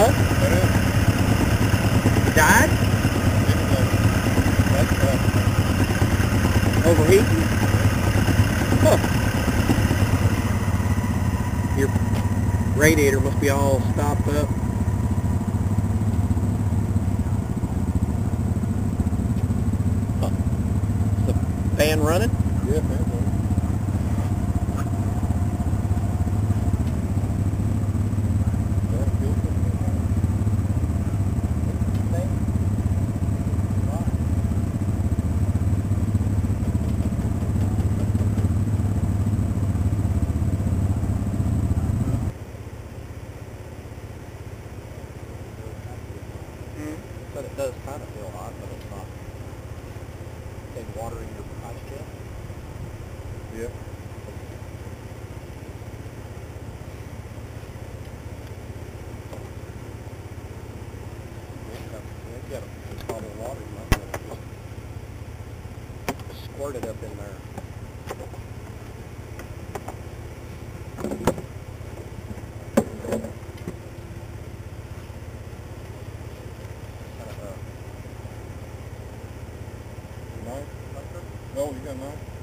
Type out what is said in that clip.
Huh? Died? Overheating? Huh. Your radiator must be all stopped up. Huh. Is the fan running? Yeah, fan running. But it does kind of feel hot, but it's not. Big water in your ice chest. Yeah. Got a bottle water, you might want to just squirt it up in there. 哦，你看那。